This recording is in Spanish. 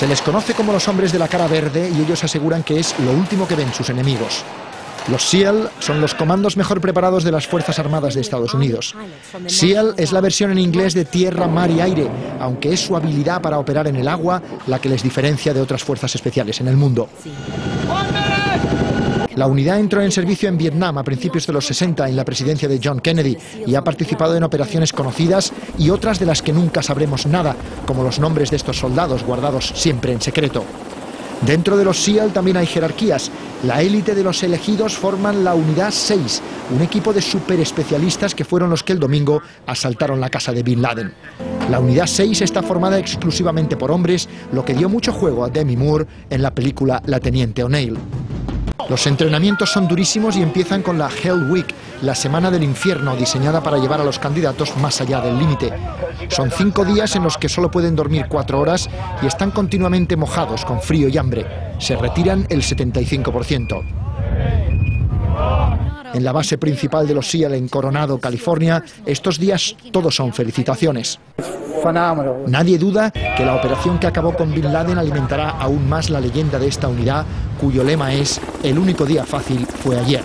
Se les conoce como los hombres de la cara verde y ellos aseguran que es lo último que ven sus enemigos. Los SEAL son los comandos mejor preparados de las Fuerzas Armadas de Estados Unidos. SEAL es la versión en inglés de tierra, mar y aire, aunque es su habilidad para operar en el agua la que les diferencia de otras fuerzas especiales en el mundo. La unidad entró en servicio en Vietnam a principios de los 60 en la presidencia de John Kennedy y ha participado en operaciones conocidas y otras de las que nunca sabremos nada, como los nombres de estos soldados guardados siempre en secreto. Dentro de los SEAL también hay jerarquías. La élite de los elegidos forman la Unidad 6, un equipo de superespecialistas que fueron los que el domingo asaltaron la casa de Bin Laden. La Unidad 6 está formada exclusivamente por hombres, lo que dio mucho juego a Demi Moore en la película La Teniente O'Neill. Los entrenamientos son durísimos y empiezan con la Hell Week, la semana del infierno diseñada para llevar a los candidatos más allá del límite. Son cinco días en los que solo pueden dormir cuatro horas y están continuamente mojados con frío y hambre. Se retiran el 75%. En la base principal de los SEAL en Coronado, California, estos días todos son felicitaciones. Nadie duda que la operación que acabó con Bin Laden alimentará aún más la leyenda de esta unidad, cuyo lema es El único día fácil fue ayer.